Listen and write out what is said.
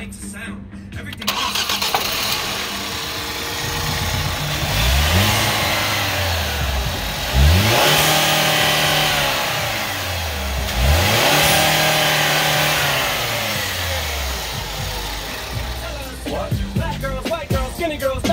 makes a sound. Everything Black girls, white girls, skinny girls,